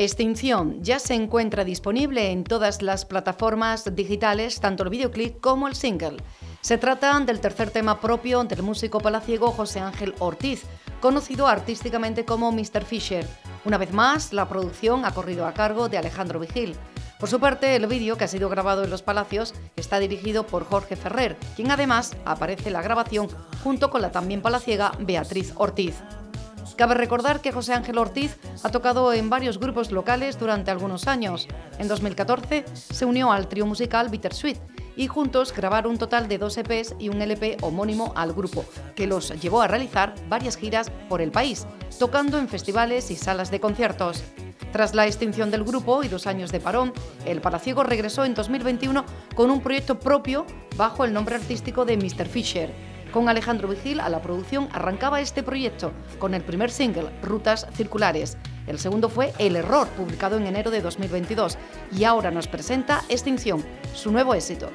Extinción ya se encuentra disponible en todas las plataformas digitales, tanto el videoclip como el single. Se trata del tercer tema propio del músico palaciego José Ángel Ortiz, conocido artísticamente como Mr. Fisher. Una vez más, la producción ha corrido a cargo de Alejandro Vigil. Por su parte, el vídeo, que ha sido grabado en Los Palacios, está dirigido por Jorge Ferrer, quien además aparece en la grabación junto con la también palaciega Beatriz Ortiz. Cabe recordar que José Ángel Ortiz ha tocado en varios grupos locales durante algunos años. En 2014 se unió al trío musical Bittersweet y juntos grabaron un total de dos EPs y un LP homónimo al grupo, que los llevó a realizar varias giras por el país, tocando en festivales y salas de conciertos. Tras la extinción del grupo y dos años de parón, el Palaciego regresó en 2021 con un proyecto propio bajo el nombre artístico de Mr. Fisher. Con Alejandro Vigil a la producción arrancaba este proyecto con el primer single, Rutas Circulares. El segundo fue El Error, publicado en enero de 2022. Y ahora nos presenta Extinción, su nuevo éxito.